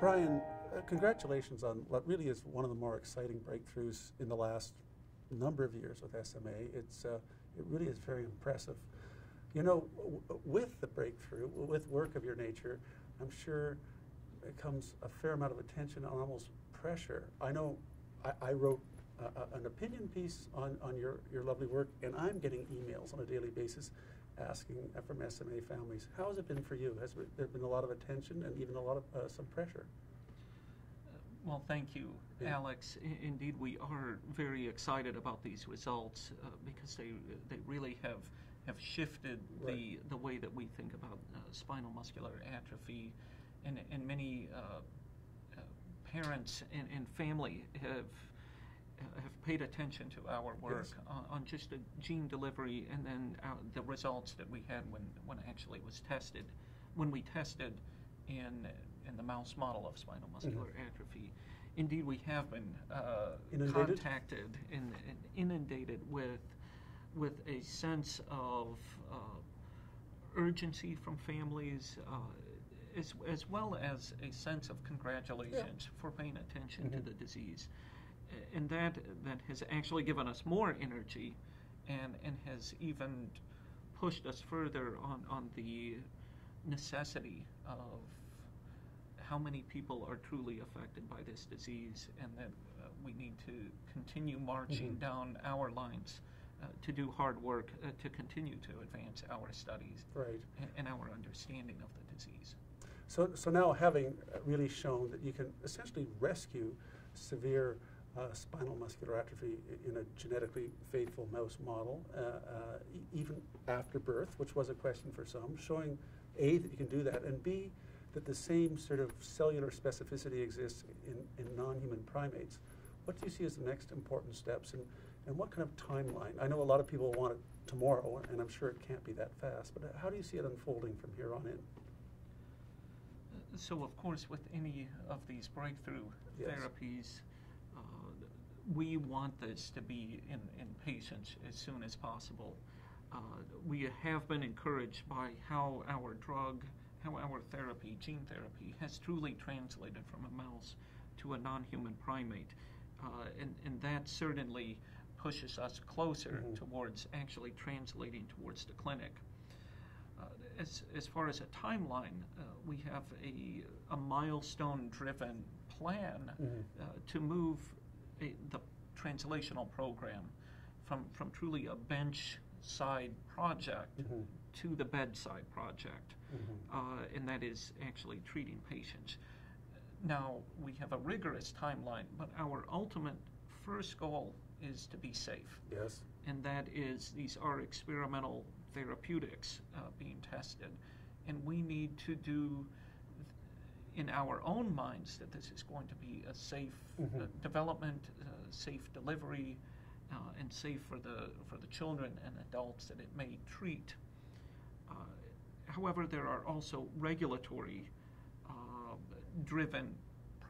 Brian, uh, congratulations on what really is one of the more exciting breakthroughs in the last number of years with SMA. It's, uh, it really is very impressive. You know, with the breakthrough, with work of your nature, I'm sure it comes a fair amount of attention and almost pressure. I know I, I wrote an opinion piece on, on your, your lovely work, and I'm getting emails on a daily basis asking from SMA families. How has it been for you? Has there been a lot of attention and even a lot of uh, some pressure? Well, thank you, yeah. Alex. I indeed, we are very excited about these results uh, because they they really have have shifted right. the the way that we think about uh, spinal muscular atrophy, and and many uh, uh parents and, and family have have paid attention to our work yes. on, on, just the gene delivery and then uh, the results that we had when when actually was tested, when we tested in in the mouse model of spinal muscular mm-hmm. atrophy. Indeed, we have been uh, inundated? contacted and, and, inundated with with a sense of uh, urgency from families, uh, as, as well as a sense of congratulations yeah. for paying attention mm-hmm. to the disease. And that, that has actually given us more energy and, and has even pushed us further on, on the necessity of how many people are truly affected by this disease and that uh, we need to continue marching mm-hmm. down our lines uh, to do hard work uh, to continue to advance our studies right. and, and, our understanding of the disease. So, so now having really shown that you can essentially rescue severe uh, spinal muscular atrophy in a genetically faithful mouse model, uh, uh, e even after birth, which was a question for some, showing A, that you can do that, and B, that the same sort of cellular specificity exists in, in non-human primates. What do you see as the next important steps and, and what kind of timeline? I know a lot of people want it tomorrow and I'm sure it can't be that fast, but how do you see it unfolding from here on in? So of course with any of these breakthrough yes. therapies, uh, we want this to be in, in patients as soon as possible. Uh, we have been encouraged by how our drug how our therapy, gene therapy, has truly translated from a mouse to a non-human primate. Uh, and, and that certainly pushes us closer mm-hmm. towards actually translating towards the clinic. Uh, as, as far as a timeline, uh, we have a, a milestone driven plan mm-hmm. Uh, to move the translational program from, from truly a bench side project mm-hmm. to the bedside project mm-hmm. uh, and that is actually treating patients. Now, we have a rigorous timeline, but our ultimate first goal is to be safe. Yes. And that is, these are experimental therapeutics uh, being tested. And we need to do in our own minds that this is going to be a safe mm-hmm. uh, development, uh, safe delivery, uh, and safe for the for the children and adults that it may treat. Uh, However, there are also regulatory uh, driven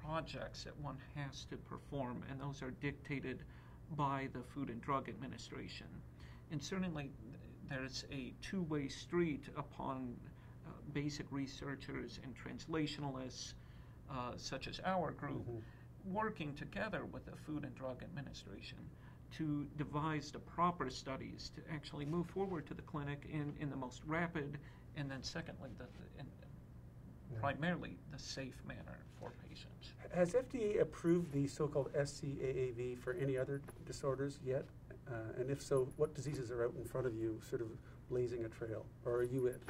projects that one has to perform, and those are dictated by the Food and Drug Administration. And certainly, there's a two way street upon uh, basic researchers and translationalists, uh, such as our group, mm-hmm. working together with the Food and Drug Administration to devise the proper studies to actually move forward to the clinic in, in the most rapid and then secondly, the, the in, primarily the safe manner for patients. Has FDA approved the so-called SCAAV for any other disorders yet? Uh, and if so, what diseases are out in front of you, sort of blazing a trail, or are you it?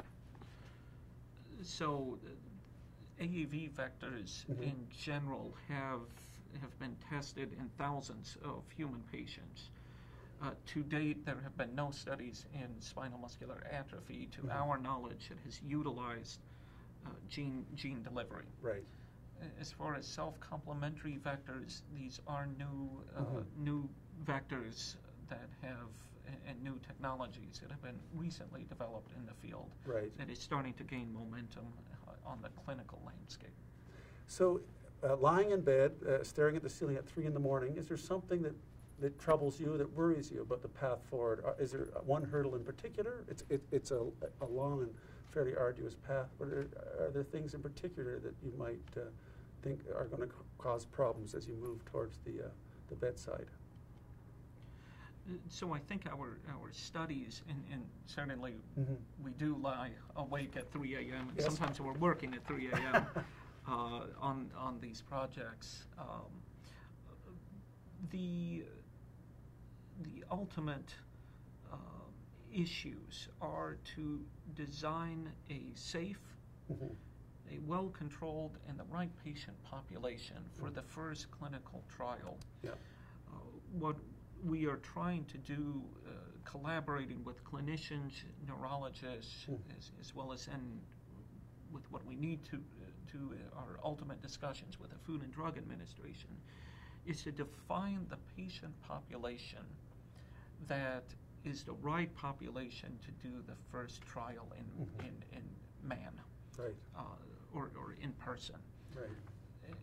So, uh, AAV vectors mm-hmm. in general have have been tested in thousands of human patients. Uh, to date, there have been no studies in spinal muscular atrophy, to mm-hmm. our knowledge, that has utilized uh, gene gene delivery. Right. As far as self-complementary vectors, these are new uh, mm-hmm. new vectors that have and new technologies that have been recently developed in the field. Right. That is starting to gain momentum uh, on the clinical landscape. So, uh, lying in bed, uh, staring at the ceiling at three in the morning, is there something that that troubles you, that worries you about the path forward? Uh, is there one hurdle in particular? It's, it, it's a, a long and fairly arduous path, but are, are there things in particular that you might uh, think are going to cause problems as you move towards the, uh, the bedside? So I think our, our studies, and, and certainly Mhm. we do lie awake at 3 a.m. and Yes. sometimes we're working at 3 a.m. uh, on, on these projects. Um, the, the ultimate uh, issues are to design a safe, Mhm. a well controlled, and the right patient population for the first clinical trial. Yeah. Uh, what we are trying to do, uh, collaborating with clinicians, neurologists, Mm. as, as well as and with what we need to uh, to uh, our ultimate discussions with the Food and Drug Administration, is to define the patient population that is the right population to do the first trial in Mhm. in, in man Right, uh, or, or in person. right.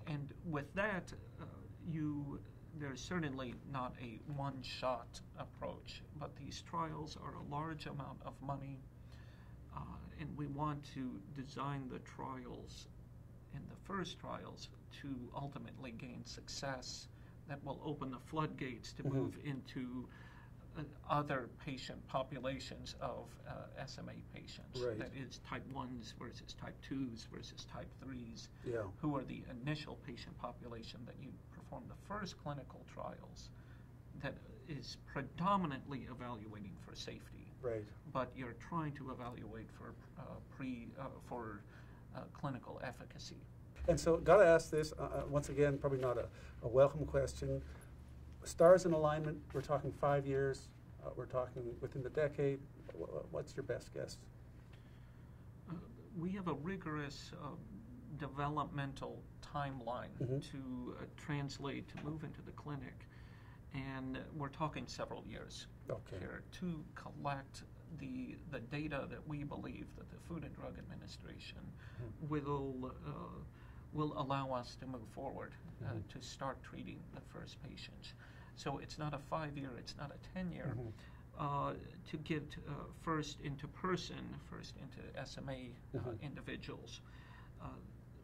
And with that, uh, you there's certainly not a one-shot approach, but these trials are a large amount of money, uh, and we want to design the trials in the first trials to ultimately gain success that will open the floodgates to Mhm. move into uh, other patient populations of uh, SMA patients. Right. That is type 1s versus type 2s versus type 3s Yeah, who are the initial patient population that you perform the first clinical trials that is predominantly evaluating for safety, right. but you're trying to evaluate for uh, pre uh, for uh, clinical efficacy. And so, got to ask this uh, uh, once again. Probably not a, a welcome question. Stars in alignment. We're talking five years. Uh, we're talking within the decade. Wh- wh- What's your best guess? Uh, we have a rigorous um, developmental timeline Mhm. to uh, translate to move into the clinic, and we're talking several years. Okay. here to collect the the data that we believe that the Food and Drug Administration Mhm. will uh, will allow us to move forward uh, Mhm. to start treating the first patients. So it's not a five year, it's not a ten year. Mhm. Uh, to get uh, first into person, first into SMA uh, Mhm. individuals, uh,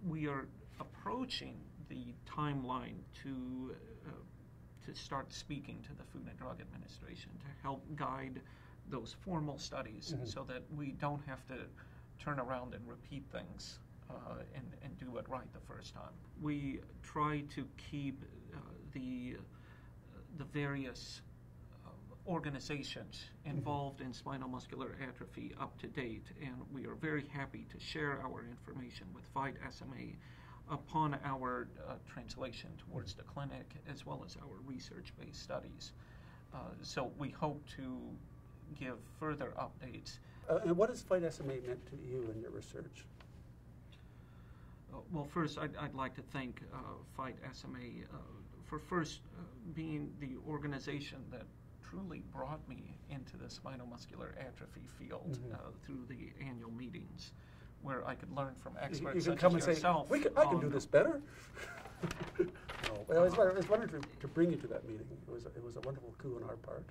we are approaching the timeline to uh, to start speaking to the Food and Drug Administration to help guide those formal studies Mhm. so that we don't have to turn around and repeat things uh, and, and do it right the first time. We try to keep uh, the, the various uh, organizations involved in spinal muscular atrophy up to date, and we are very happy to share our information with Fight SMA upon our uh, translation towards the clinic as well as our research-based studies. Uh, so we hope to give further updates. Uh, and what has Fight SMA meant to you in your research? Uh, well, first, I'd, I'd like to thank uh, Fight SMA uh, for first uh, being the organization that truly brought me into the spinal muscular atrophy field Mhm. uh, through the annual meetings, where I could learn from experts you can such come as and say, yourself. we can, I can do this better. no, well, I was, I was wondering to, to bring you to that meeting. It was, it was a wonderful coup on our part.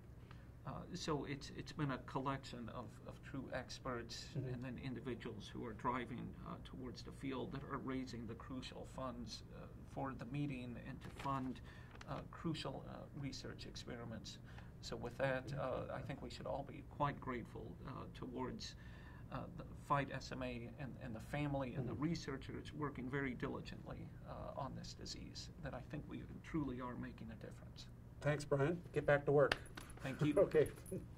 Uh, so it's it's been a collection of, of true experts Mhm. and then individuals who are driving uh, towards the field that are raising the crucial funds uh, for the meeting and to fund uh, crucial uh, research experiments. So with that, uh, I think we should all be quite grateful uh, towards uh, the Fight SMA and, and the family and the Mhm. researchers working very diligently uh, on this disease. That I think we truly are making a difference. Thanks, Brian. Get back to work. Thank you. okay.